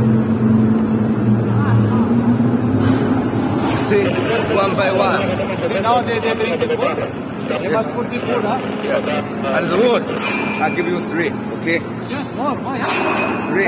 here. See, one by one. Now they, they bring the food. They must put the food, huh? Yes. And the wood, I'll give you three. Okay? Yes, more, more, yeah. Three.